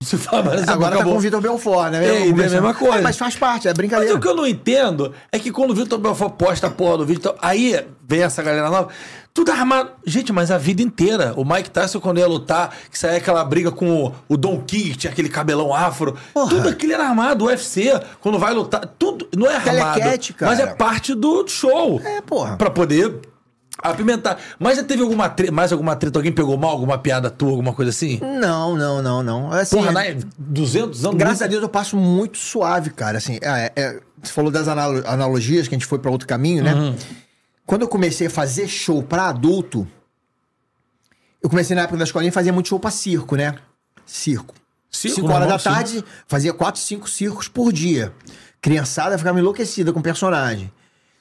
Se fala, mas Agora tá com o Vitor Belfort, né? É, é a mesma coisa. É, mas faz parte, é Mas brincadeira. o que eu não entendo é que quando o Vitor Belfort posta a porra do vídeo, então, aí vem essa galera nova, tudo armado. Gente, mas a vida inteira. O Mike Tyson, quando ia lutar, que saía aquela briga com o, o Don King, que tinha aquele cabelão afro, Porra. tudo aquilo era armado. O UFC, quando vai lutar, tudo não é armado. Telequete, cara. Mas é parte do show. É, porra. Pra poder apimentar. Mas já teve alguma tre- mais alguma treta? Alguém pegou mal? Alguma piada tua, alguma coisa assim? Não, não, não, não. Assim, Porra, é- né? 200 anos. Graças a Deus eu passo muito suave, cara. Assim, é, é, você falou das analo- analogias, que a gente foi pra outro caminho, né? Uhum. Quando eu comecei a fazer show pra adulto, eu comecei na época da escolinha e fazia muito show pra circo, né? Circo. Circo, 5 horas da tarde, fazia 4, 5 circos por dia. Criançada ficava enlouquecida com o personagem.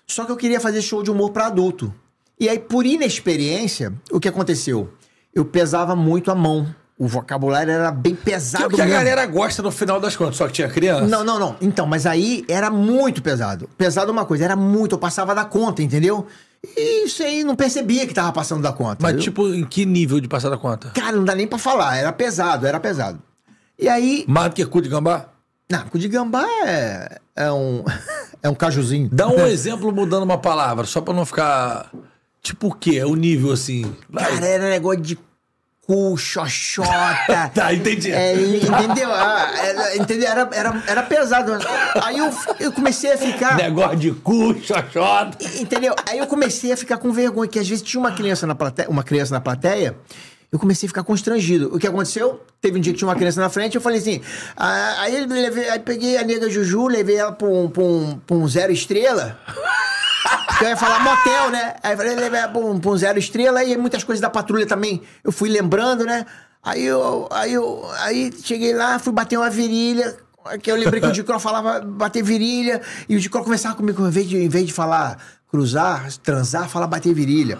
Só que eu queria fazer show de humor pra adulto. E aí, por inexperiência, o que aconteceu? Eu pesava muito a mão. O vocabulário era bem Que é pesado o que a mesmo. galera gosta no final das contas, só que tinha criança. Não, não, não. Então, mas aí era muito pesado. Pesado é uma coisa, era muito, eu passava da conta, entendeu? E isso aí não percebia que tava passando da conta. Mas, Eu- tipo, em que nível de passar da conta? Cara, não dá nem pra falar, era pesado, era pesado. E aí. Mais do que cu de gambá? Não, cu de gambá é, é um. é um cajuzinho. Dá um exemplo mudando uma palavra, só pra não ficar. Tipo o quê? O nível assim. Cara, era negócio de cu, xoxota. Tá, entendi. É, entendeu? Ah, era, entendeu? Era, era, era pesado. Aí eu, eu comecei a ficar. Negócio de cu, xoxota. Entendeu? Aí eu comecei a ficar com vergonha, que às vezes tinha uma criança na plateia, uma criança na plateia, eu comecei a ficar constrangido. O que aconteceu? Teve um dia que tinha uma criança na frente, eu falei assim, ah, aí, levei, aí peguei a nega Juju, levei ela pra um, pra um, pra um zero estrela. Que Eu ia falar motel, né? Aí eu falei, levei ela pra um, pra um zero estrela, e muitas coisas da patrulha também eu fui lembrando, né? Aí eu, aí eu, aí cheguei lá, fui bater uma virilha, que eu lembrei que o Dicró falava bater virilha, e o Dicró conversava comigo, em vez de, em vez de falar cruzar, transar, falar bater virilha.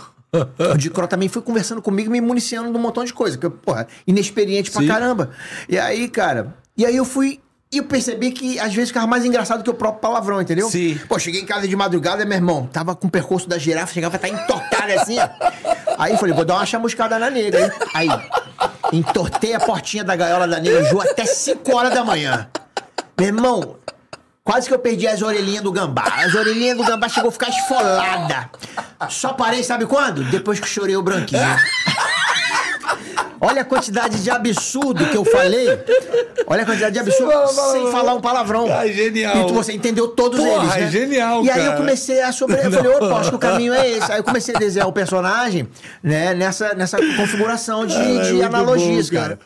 O Dicró também foi conversando comigo, me municiando de um montão de coisa, que eu, porra, inexperiente pra Sim. caramba. E aí, cara, e aí eu fui. E eu percebi que às vezes ficava mais engraçado que o próprio palavrão, entendeu? Sim. Pô, cheguei em casa de madrugada, meu irmão, tava com o percurso da girafa, chegava estar entortada assim, ó. Aí eu falei, vou dar uma chamuscada na nega, hein? Aí, entortei a portinha da gaiola da nega Ju até 5 horas da manhã. Meu irmão, quase que eu perdi as orelhinhas do gambá. As orelhinhas do gambá chegou a ficar esfolada. Só parei, sabe quando? Depois que chorei o branquinho. Olha a quantidade de absurdo que eu falei. Olha a quantidade de absurdo sem fala. falar um palavrão. Ah, genial. E tu, você entendeu todos Porra, eles, né? é genial, E aí eu cara. comecei a sobre... Eu falei, opa, acho que o caminho é esse. Aí eu comecei a desenhar o personagem, né, nessa, nessa configuração de, Ah, é de muito analogias, bom, cara.